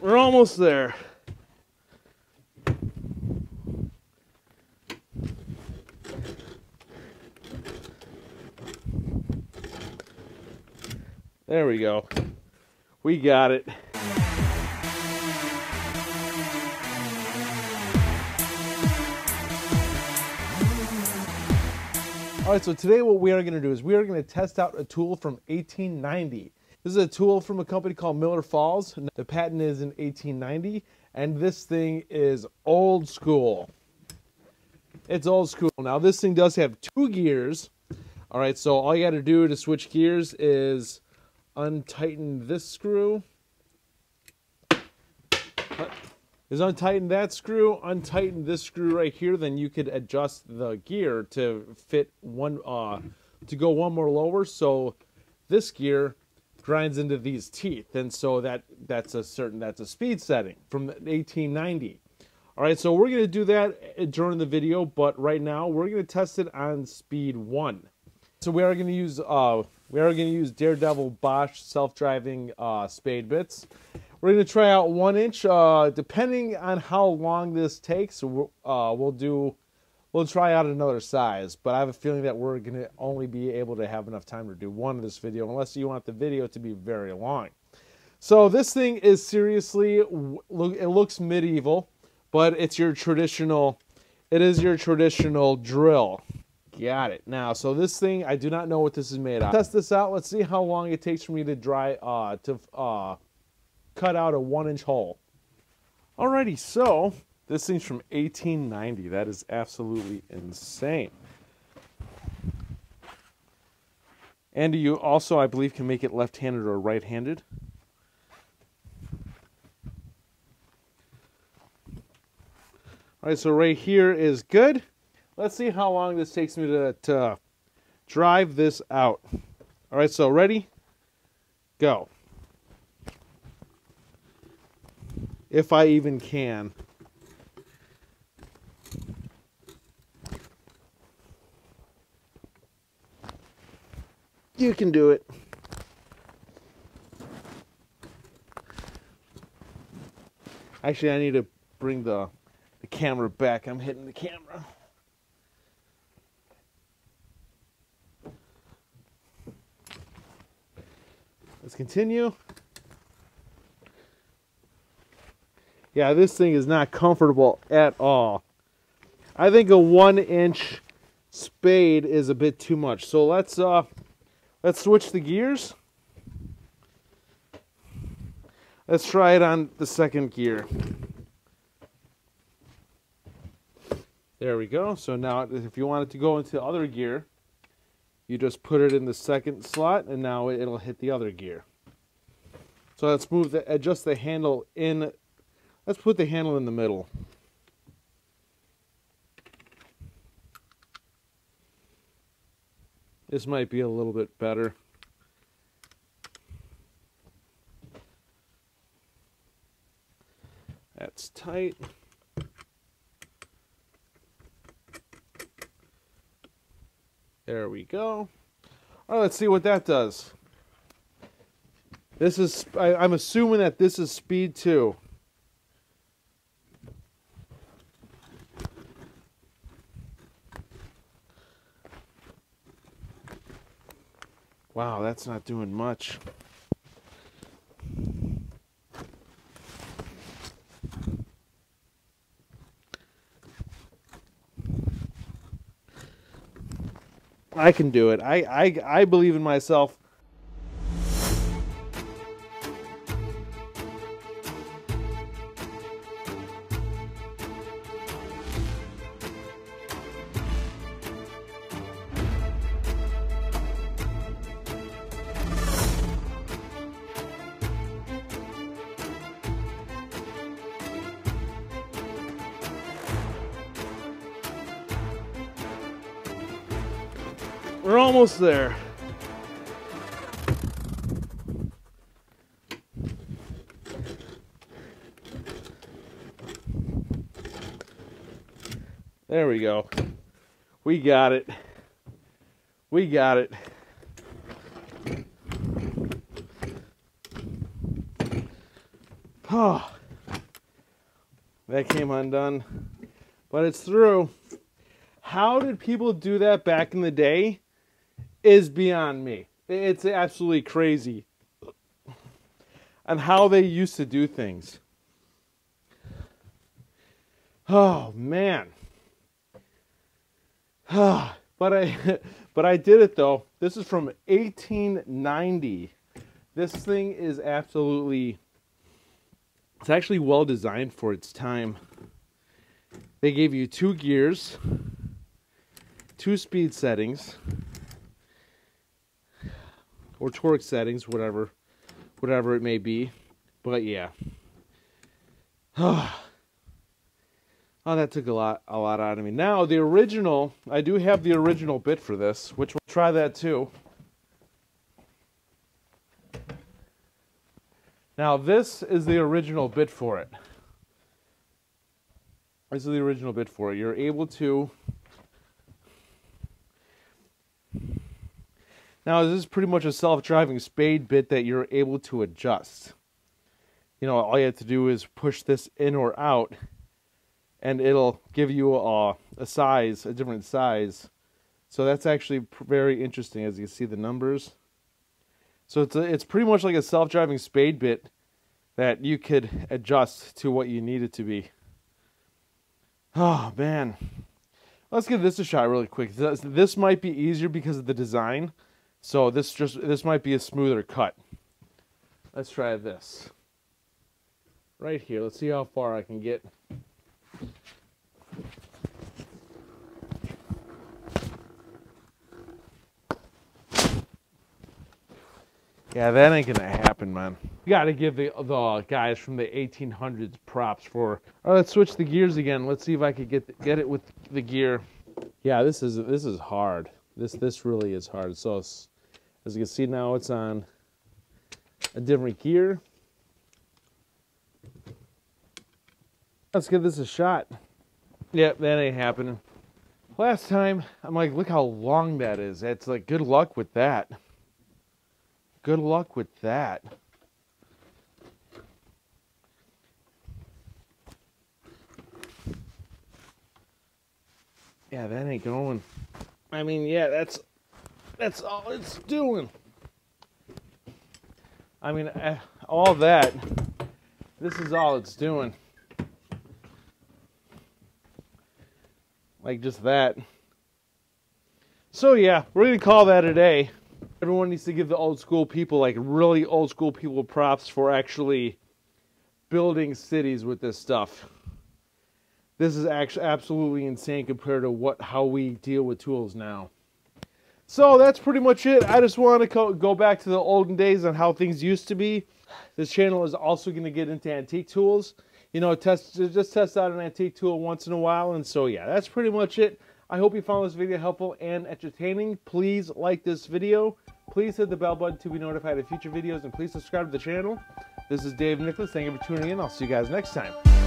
We're almost there. There we go. We got it. All right, so today what we are going to do is we are going to test out a tool from 1890. This is a tool from a company called Miller Falls. The patent is in 1890, and this thing is old school. It's old school. Now, this thing does have two gears. All right, so all you got to do to switch gears is untighten this screw. Is untighten that screw, untighten this screw right here, then you could adjust the gear to fit one, uh, to go one more lower. So this gear grinds into these teeth, and so that that's a certain that's a speed setting from 1890. All right, so we're gonna do that during the video, but right now we're gonna test it on speed one. So we are gonna use uh, we are gonna use Daredevil Bosch self-driving uh, spade bits. We're going to try out one inch. Uh, depending on how long this takes, uh, we'll do. We'll try out another size, but I have a feeling that we're going to only be able to have enough time to do one of this video, unless you want the video to be very long. So this thing is seriously, look, it looks medieval, but it's your traditional. It is your traditional drill. Got it. Now, so this thing, I do not know what this is made of. Test this out. Let's see how long it takes for me to dry, uh, to uh, cut out a one inch hole. Alrighty, so this thing's from 1890. That is absolutely insane. And you also, I believe, can make it left handed or right handed. Alright, so right here is good. Let's see how long this takes me to, to drive this out. Alright, so ready? Go. if I even can. You can do it. Actually, I need to bring the, the camera back. I'm hitting the camera. Let's continue. Yeah, this thing is not comfortable at all. I think a one inch spade is a bit too much. So let's uh let's switch the gears. Let's try it on the second gear. There we go. So now if you want it to go into the other gear, you just put it in the second slot and now it'll hit the other gear. So let's move the adjust the handle in Let's put the handle in the middle. This might be a little bit better. That's tight. There we go. All right, let's see what that does. This is, I, am assuming that this is speed 2. Wow, that's not doing much. I can do it. I, I, I believe in myself. We're almost there. There we go. We got it. We got it. Oh, that came undone, but it's through. How did people do that back in the day is beyond me. It's absolutely crazy. And how they used to do things. Oh man. Ah, but I but I did it though. This is from 1890. This thing is absolutely it's actually well designed for its time. They gave you two gears, two speed settings, or torque settings, whatever, whatever it may be. But yeah. Oh, that took a lot, a lot out of me. Now the original, I do have the original bit for this, which we'll try that too. Now this is the original bit for it. This is the original bit for it. You're able to. Now this is pretty much a self-driving spade bit that you're able to adjust. You know, all you have to do is push this in or out and it'll give you a, a size, a different size. So that's actually very interesting as you see the numbers. So it's a, it's pretty much like a self-driving spade bit that you could adjust to what you need it to be. Oh man. Let's give this a shot really quick. This, this might be easier because of the design. So this just this might be a smoother cut. Let's try this. Right here. Let's see how far I can get. Yeah, that ain't gonna happen, man. You gotta give the the guys from the 1800s props for. Oh, let's switch the gears again. Let's see if I could get get it with the gear. Yeah, this is this is hard. This this really is hard. So, as you can see now, it's on a different gear. Let's give this a shot. Yep, that ain't happening. Last time, I'm like, look how long that is. It's like, good luck with that. Good luck with that. Yeah, that ain't going. I mean, yeah, that's that's all it's doing. I mean, uh, all that. This is all it's doing. Like just that. So yeah, we're gonna call that a day everyone needs to give the old school people, like really old school people, props for actually building cities with this stuff. This is actually absolutely insane compared to what how we deal with tools now. So that's pretty much it. I just want to go back to the olden days on how things used to be. This channel is also going to get into antique tools. You know, test just test out an antique tool once in a while. And so yeah, that's pretty much it. I hope you found this video helpful and entertaining. Please like this video. Please hit the bell button to be notified of future videos and please subscribe to the channel. This is Dave Nicklas. Thank you for tuning in. I'll see you guys next time.